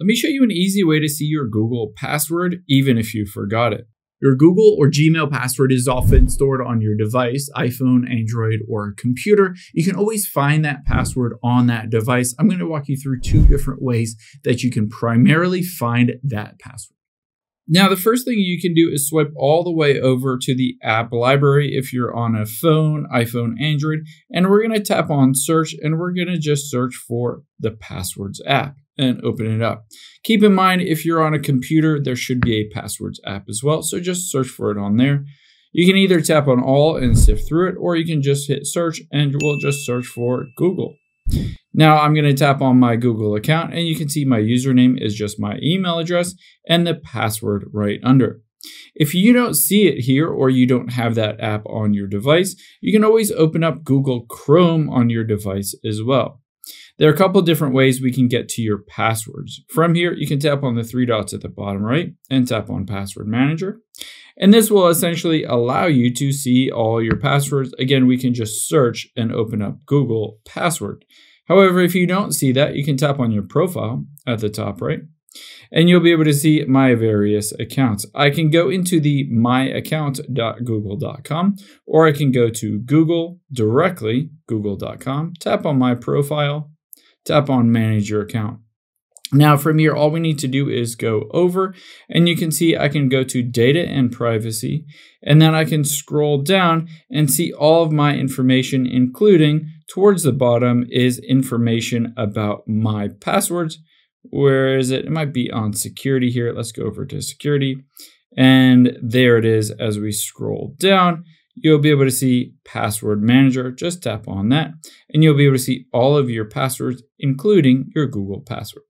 Let me show you an easy way to see your Google password, even if you forgot it. Your Google or Gmail password is often stored on your device, iPhone, Android, or computer. You can always find that password on that device. I'm going to walk you through two different ways that you can primarily find that password. Now, the first thing you can do is swipe all the way over to the app library if you're on a phone, iPhone, Android, and we're going to tap on search and we're going to just search for the passwords app and open it up. Keep in mind, if you're on a computer, there should be a passwords app as well. So just search for it on there. You can either tap on all and sift through it, or you can just hit search and we'll just search for Google. Now I'm going to tap on my Google account and you can see my username is just my email address and the password right under. If you don't see it here or you don't have that app on your device, you can always open up Google Chrome on your device as well. There are a couple different ways we can get to your passwords. From here, you can tap on the three dots at the bottom right and tap on Password Manager. And this will essentially allow you to see all your passwords. Again, we can just search and open up Google Password. However, if you don't see that, you can tap on your profile at the top right, and you'll be able to see my various accounts. I can go into the myaccount.google.com, or I can go to Google directly, google.com, tap on my profile, tap on manage your account. Now from here, all we need to do is go over and you can see I can go to data and privacy and then I can scroll down and see all of my information, including towards the bottom is information about my passwords. Where is it? It might be on security here. Let's go over to security. And there it is as we scroll down you'll be able to see Password Manager. Just tap on that, and you'll be able to see all of your passwords, including your Google password.